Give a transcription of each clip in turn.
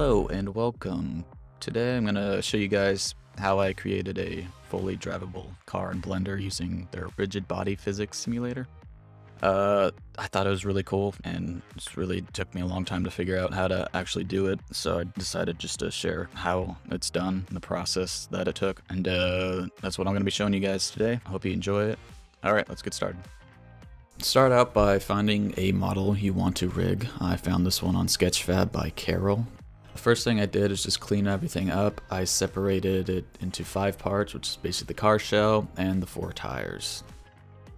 Hello and welcome. Today I'm going to show you guys how I created a fully drivable car in Blender using their rigid body physics simulator. Uh, I thought it was really cool and it really took me a long time to figure out how to actually do it. So I decided just to share how it's done the process that it took. And uh, that's what I'm going to be showing you guys today. I hope you enjoy it. All right, let's get started. Start out by finding a model you want to rig. I found this one on Sketchfab by Karol. First thing I did is just clean everything up. I separated it into five parts, which is basically the car shell and the four tires.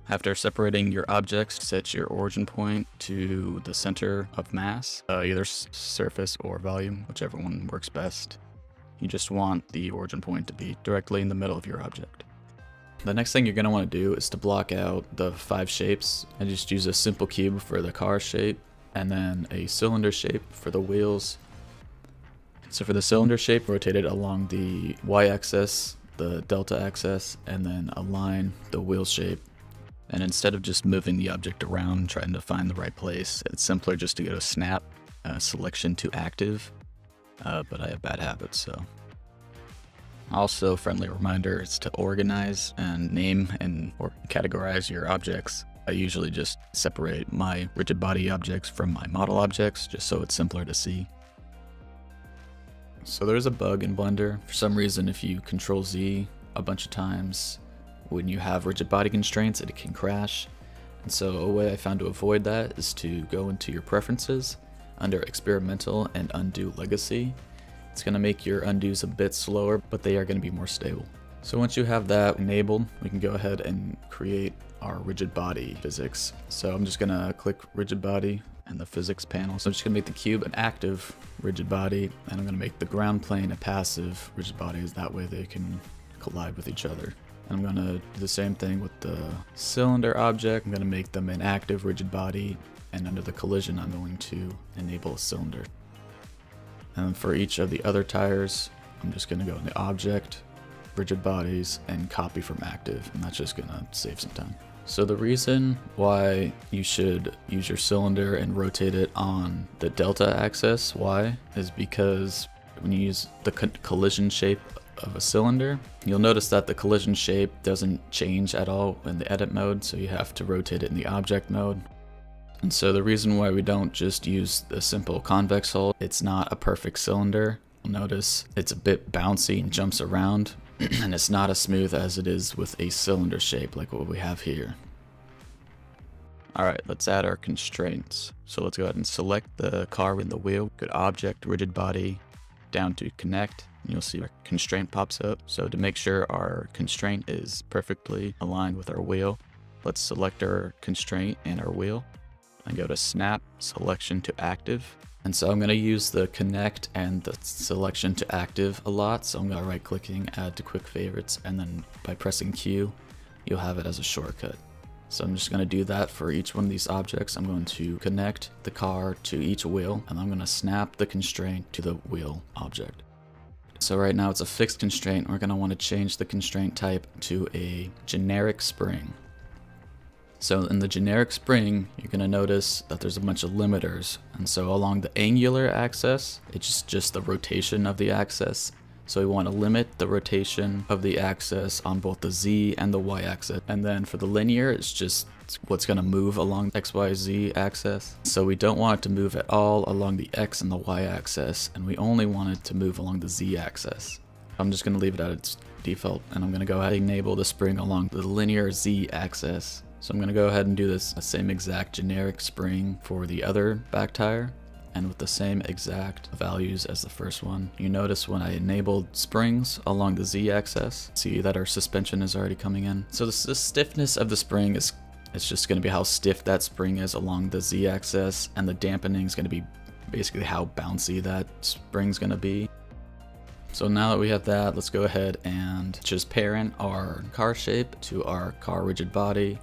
After separating your objects, set your origin point to the center of mass, uh, either surface or volume, whichever one works best. You just want the origin point to be directly in the middle of your object. The next thing you're going to want to do is to block out the five shapes. I just use a simple cube for the car shape and then a cylinder shape for the wheels. So for the cylinder shape, rotate it along the y-axis, the delta axis, and then align the wheel shape. And instead of just moving the object around trying to find the right place, it's simpler just to go to snap, uh, selection to active, uh, but I have bad habits, so also, friendly reminder is to organize and name and or categorize your objects. I usually just separate my rigid body objects from my model objects just so it's simpler to see. So there's a bug in Blender. For some reason, if you control Z a bunch of times, when you have rigid body constraints, it can crash. And so a way I found to avoid that is to go into your preferences under experimental and undo legacy it's going to make your undos a bit slower, but they are going to be more stable. So once you have that enabled, we can go ahead and create our rigid body physics. So I'm just going to click rigid body and the physics panel. So I'm just to make the cube an active rigid body, and I'm to make the ground plane a passive rigid body, as that way they can collide with each other. And I'm to do the same thing with the cylinder object. I'm to make them an active rigid body, and under the collision, I'm going to enable a cylinder. And for each of the other tires, I'm just gonna go into object, rigid bodies, and copy from active, and that's just gonna save some time. So the reason why you should use your cylinder and rotate it on the delta axis, Y, is because when you use the collision shape of a cylinder, you'll notice that the collision shape doesn't change at all in the edit mode, so you have to rotate it in the object mode. And so the reason why we don't just use the simple convex hull, it's not a perfect cylinder. You'll notice it's a bit bouncy and jumps around, and it's not as smooth as it is with a cylinder shape like what we have here. Alright, let's add our constraints. So let's go ahead and select the car in the wheel, good Object, Rigid Body, down to Connect, you'll see our constraint pops up. So to make sure our constraint is perfectly aligned with our wheel, let's select our constraint and our wheel, and go to snap selection to active. And so I'm going to use the connect and the selection to active a lot. So I'm going to right clicking, add to quick favorites, and then by pressing Q, you'll have it as a shortcut. So I'm just going to do that for each one of these objects. I'm going to connect the car to each wheel, and I'm going to snap the constraint to the wheel object. So right now it's a fixed constraint. We're going to want to change the constraint type to a generic spring. So in the generic spring, you're to notice that there's a bunch of limiters. And so along the angular axis, it's just, just the rotation of the axis. So we want to limit the rotation of the axis on both the z and the y axis. And then for the linear, it's just what's going to move along the xyz axis. So we don't want it to move at all along the x and the y axis, and we only want it to move along the z axis. I'm just going to leave it at its default, and I'm going to go ahead and enable the spring along the linear z axis. So I'm going to go ahead and do this same exact generic spring for the other back tire and with the same exact values as the first one. You notice when I enabled springs along the z-axis, see that our suspension is already coming in. So the, the stiffness of the spring is it's just going to be how stiff that spring is along the z-axis and the dampening is going to be basically how bouncy that spring's going to be. So now that we have that, let's go ahead and just parent our car shape to our car rigid body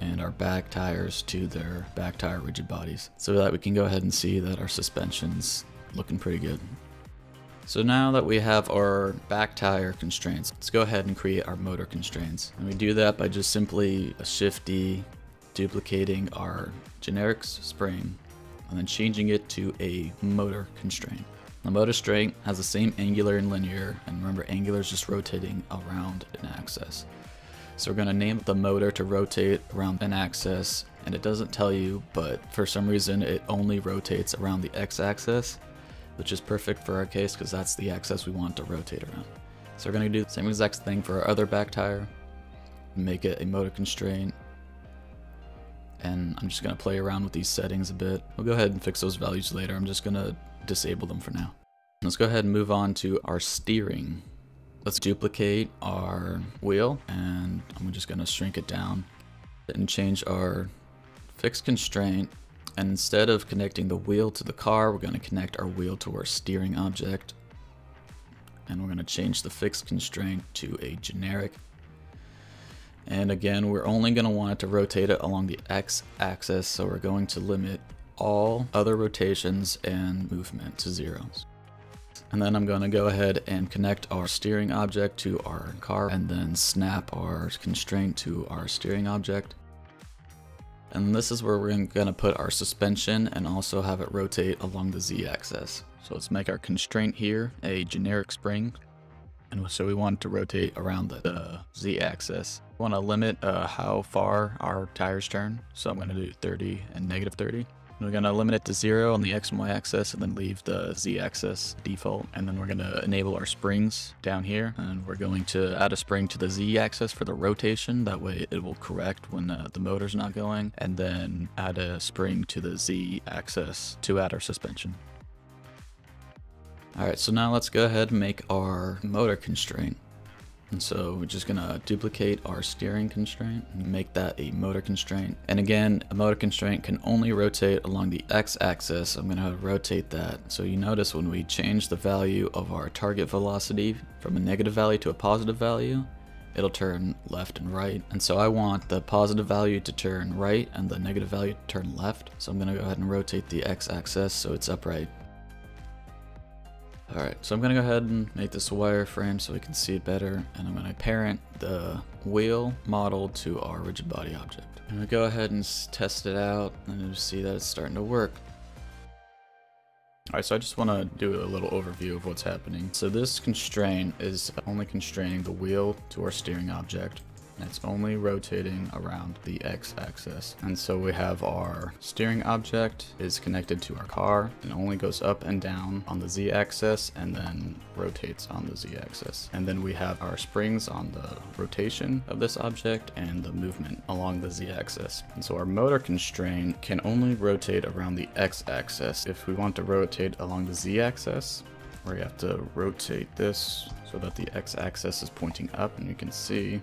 and our back tires to their back tire rigid bodies so that we can go ahead and see that our suspension's looking pretty good. So now that we have our back tire constraints, let's go ahead and create our motor constraints. And we do that by just simply a shift D, duplicating our generics spring, and then changing it to a motor constraint. The motor constraint has the same angular and linear, and remember angular is just rotating around an axis. So we're going to name the motor to rotate around an axis, and it doesn't tell you, but for some reason it only rotates around the x-axis, which is perfect for our case because that's the axis we want to rotate around. So we're going to do the same exact thing for our other back tire, make it a motor constraint, and I'm just going to play around with these settings a bit. We'll go ahead and fix those values later. I'm just going to disable them for now. Let's go ahead and move on to our steering. Let's duplicate our wheel and I'm just to shrink it down and change our fixed constraint. And instead of connecting the wheel to the car, we're to connect our wheel to our steering object. And we're to change the fixed constraint to a generic and again, we're only to want it to rotate it along the x-axis, so we're going to limit all other rotations and movement to zeros. And then I'm going to go ahead and connect our steering object to our car and then snap our constraint to our steering object. And this is where we're going to put our suspension and also have it rotate along the z-axis. So let's make our constraint here a generic spring and so we want to rotate around the, the z-axis. We want to limit uh, how far our tires turn, so I'm going to do 30 and negative 30. We're going to limit it to 0 on the x and y axis and then leave the z-axis default. And then we're going to enable our springs down here. And we're going to add a spring to the z-axis for the rotation. That way it will correct when uh, the motor's not going. And then add a spring to the z-axis to add our suspension. Alright, so now let's go ahead and make our motor constraint. And so we're just gonna duplicate our steering constraint and make that a motor constraint. And again, a motor constraint can only rotate along the x-axis. I'm gonna rotate that. So you notice when we change the value of our target velocity from a negative value to a positive value, it'll turn left and right. And so I want the positive value to turn right and the negative value to turn left. So I'm gonna go ahead and rotate the x-axis so it's upright. Alright, so I'm going to go ahead and make this wireframe so we can see it better, and I'm going to parent the wheel model to our rigid body object. I'm going to go ahead and test it out, and you see that it's starting to work. Alright, so I just want to do a little overview of what's happening. So this constraint is only constraining the wheel to our steering object it's only rotating around the x-axis. And so we have our steering object is connected to our car and only goes up and down on the z-axis and then rotates on the z-axis. And then we have our springs on the rotation of this object and the movement along the z-axis. And so our motor constraint can only rotate around the x-axis. If we want to rotate along the z-axis, we have to rotate this so that the x-axis is pointing up and you can see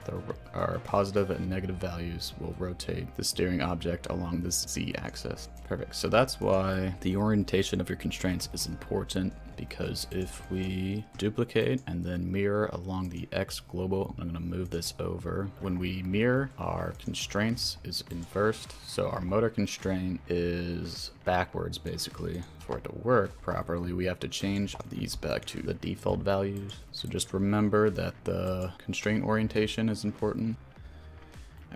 our positive and negative values will rotate the steering object along this z-axis. Perfect, so that's why the orientation of your constraints is important because if we duplicate and then mirror along the X global, I'm going to move this over. When we mirror, our constraints is inversed. So our motor constraint is backwards basically. For it to work properly, we have to change these back to the default values. So just remember that the constraint orientation is important.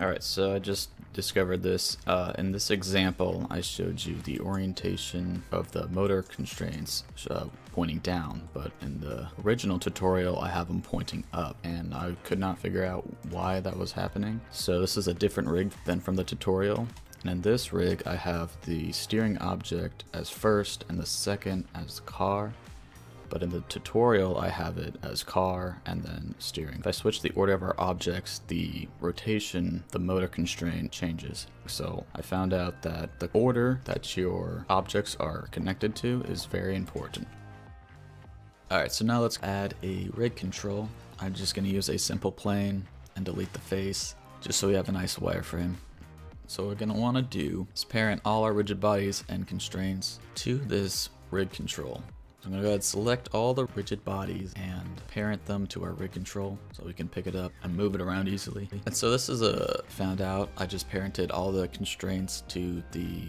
Alright, so I just discovered this. Uh, in this example, I showed you the orientation of the motor constraints uh, pointing down, but in the original tutorial, I have them pointing up, and I could not figure out why that was happening. So this is a different rig than from the tutorial. And in this rig, I have the steering object as first and the second as car but in the tutorial I have it as car and then steering. If I switch the order of our objects, the rotation, the motor constraint changes. So I found out that the order that your objects are connected to is very important. Alright, so now let's add a rig control. I'm just going to use a simple plane and delete the face, just so we have a nice wireframe. So what we're going to want to do is parent all our rigid bodies and constraints to this rig control. I'm to go ahead and select all the rigid bodies and parent them to our rig control so we can pick it up and move it around easily. And so this is a found out. I just parented all the constraints to the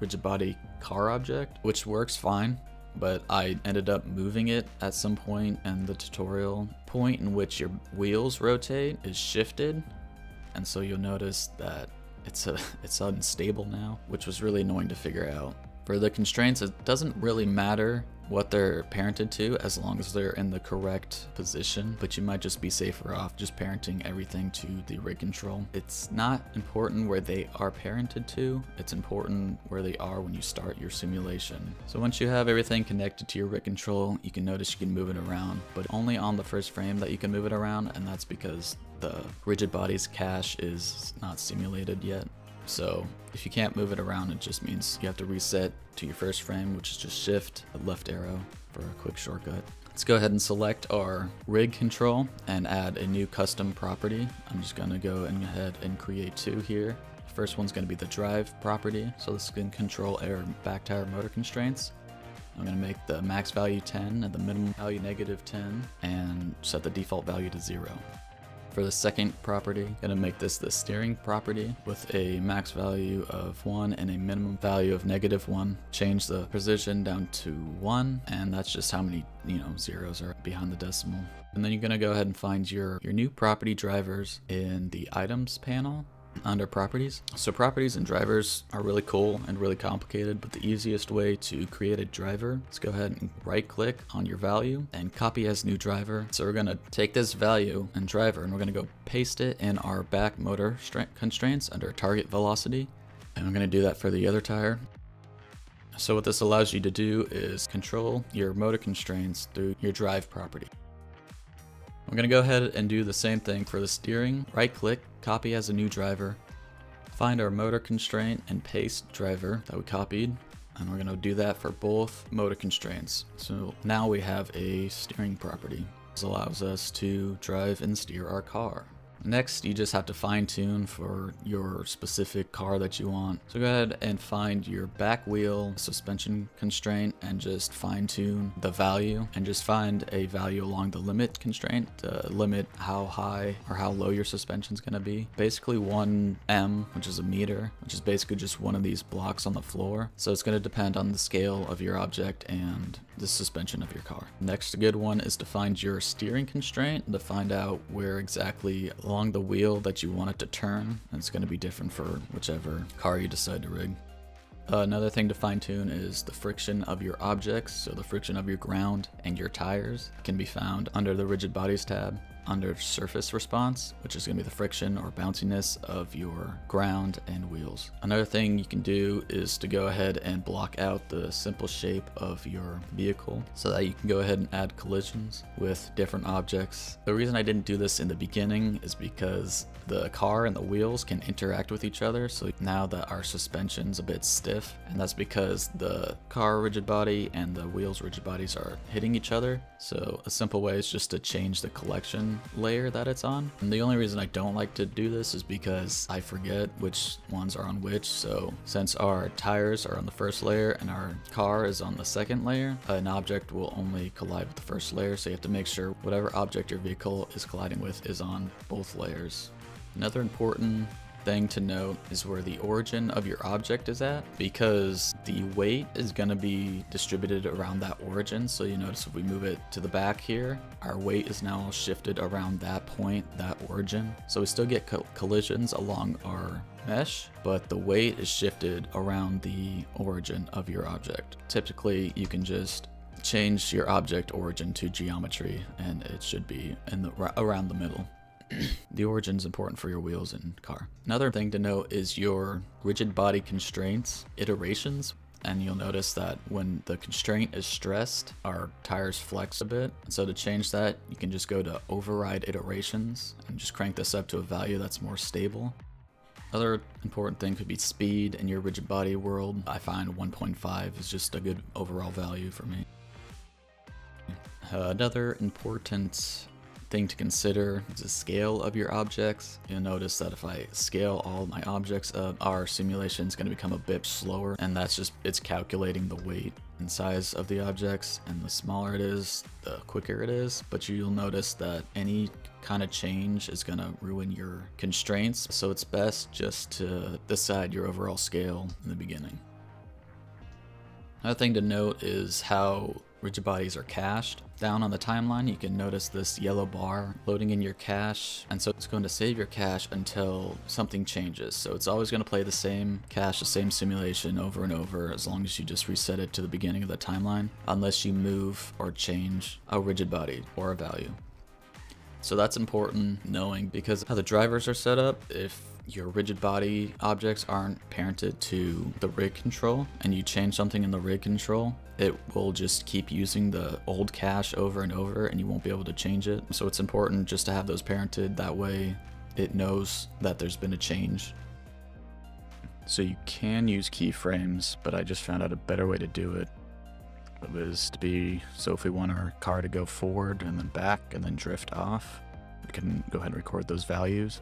rigid body car object, which works fine but I ended up moving it at some point in the tutorial. Point in which your wheels rotate is shifted, and so you'll notice that it's a it's unstable now, which was really annoying to figure out. For the constraints, it doesn't really matter what they're parented to as long as they're in the correct position, but you might just be safer off just parenting everything to the rig control. It's not important where they are parented to, it's important where they are when you start your simulation. So once you have everything connected to your rig control, you can notice you can move it around, but only on the first frame that you can move it around, and that's because the rigid body's cache is not simulated yet. So if you can't move it around, it just means you have to reset to your first frame, which is just shift left arrow for a quick shortcut. Let's go ahead and select our rig control and add a new custom property. I'm just gonna go ahead and create two here. First one's gonna be the drive property. So this can control air back tire motor constraints. I'm gonna make the max value 10 and the minimum value negative 10 and set the default value to zero. For the second property, gonna make this the steering property with a max value of 1 and a minimum value of negative 1. Change the precision down to 1, and that's just how many, you know, zeros are behind the decimal. And then you're gonna go ahead and find your, your new property drivers in the items panel under properties. So properties and drivers are really cool and really complicated, but the easiest way to create a driver, let's go ahead and right click on your value and copy as new driver. So we're gonna take this value and driver and we're gonna go paste it in our back motor constraints under target velocity. And I'm gonna do that for the other tire. So what this allows you to do is control your motor constraints through your drive property. I'm gonna go ahead and do the same thing for the steering. Right click, copy as a new driver, find our motor constraint and paste driver that we copied. And we're gonna do that for both motor constraints. So now we have a steering property. This allows us to drive and steer our car. Next, you just have to fine tune for your specific car that you want. So go ahead and find your back wheel suspension constraint and just fine tune the value and just find a value along the limit constraint to limit how high or how low your suspension is going to be. Basically 1M, which is a meter, which is basically just one of these blocks on the floor. So it's going to depend on the scale of your object and the suspension of your car. Next, a good one is to find your steering constraint to find out where exactly the wheel that you want it to turn. And it's going to be different for whichever car you decide to rig. Uh, another thing to fine tune is the friction of your objects, so the friction of your ground and your tires can be found under the rigid bodies tab under surface response, which is going to be the friction or bounciness of your ground and wheels. Another thing you can do is to go ahead and block out the simple shape of your vehicle so that you can go ahead and add collisions with different objects. The reason I didn't do this in the beginning is because the car and the wheels can interact with each other. So now that our suspension's a bit stiff, and that's because the car rigid body and the wheels rigid bodies are hitting each other. So a simple way is just to change the collection layer that it's on. And the only reason I don't like to do this is because I forget which ones are on which. So since our tires are on the first layer and our car is on the second layer, an object will only collide with the first layer. So you have to make sure whatever object your vehicle is colliding with is on both layers. Another important thing to note is where the origin of your object is at because the weight is going to be distributed around that origin. So you notice if we move it to the back here, our weight is now shifted around that point, that origin. So we still get co collisions along our mesh, but the weight is shifted around the origin of your object. Typically, you can just change your object origin to geometry and it should be in the, around the middle. The origin is important for your wheels and car. Another thing to note is your rigid body constraints iterations. And you'll notice that when the constraint is stressed, our tires flex a bit. So to change that, you can just go to override iterations and just crank this up to a value that's more stable. Other important thing could be speed in your rigid body world. I find 1.5 is just a good overall value for me. Uh, another important thing to consider is the scale of your objects. You'll notice that if I scale all my objects up, our simulation is going to become a bit slower and that's just, it's calculating the weight and size of the objects and the smaller it is, the quicker it is. But you'll notice that any kind of change is going to ruin your constraints. So it's best just to decide your overall scale in the beginning. Another thing to note is how rigid bodies are cached. Down on the timeline, you can notice this yellow bar loading in your cache, and so it's going to save your cache until something changes. So it's always going to play the same cache, the same simulation over and over as long as you just reset it to the beginning of the timeline, unless you move or change a rigid body or a value. So that's important knowing because how the drivers are set up, if your rigid body objects aren't parented to the rig control and you change something in the rig control, it will just keep using the old cache over and over and you won't be able to change it. So it's important just to have those parented that way it knows that there's been a change. So you can use keyframes, but I just found out a better way to do it. It was to be, so if we want our car to go forward and then back and then drift off, we can go ahead and record those values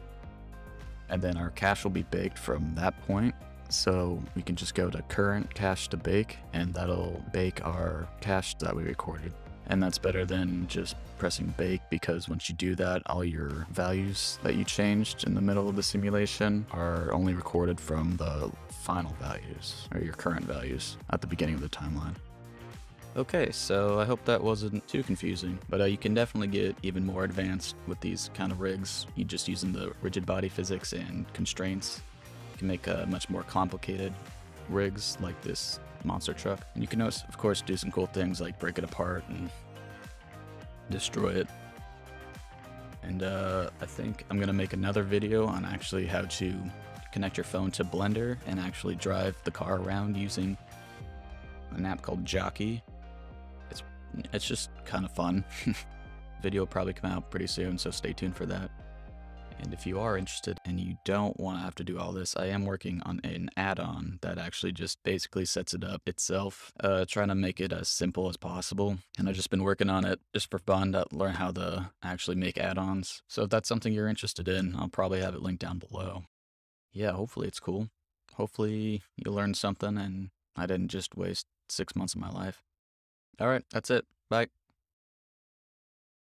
and then our cache will be baked from that point. So we can just go to current cache to bake and that'll bake our cache that we recorded. And that's better than just pressing bake because once you do that, all your values that you changed in the middle of the simulation are only recorded from the final values or your current values at the beginning of the timeline. Okay, so I hope that wasn't too confusing, but uh, you can definitely get even more advanced with these kind of rigs. You just using the rigid body physics and constraints. You can make uh, much more complicated rigs like this monster truck. And you can, of course, do some cool things like break it apart and destroy it. And uh, I think I'm gonna make another video on actually how to connect your phone to Blender and actually drive the car around using an app called Jockey it's just kind of fun. Video will probably come out pretty soon, so stay tuned for that. And if you are interested and you don't want to have to do all this, I am working on an add-on that actually just basically sets it up itself, uh, trying to make it as simple as possible. And I've just been working on it just for fun to learn how to actually make add-ons. So if that's something you're interested in, I'll probably have it linked down below. Yeah, hopefully it's cool. Hopefully you learned something and I didn't just waste six months of my life. All right, that's it. Bye.